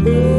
Thank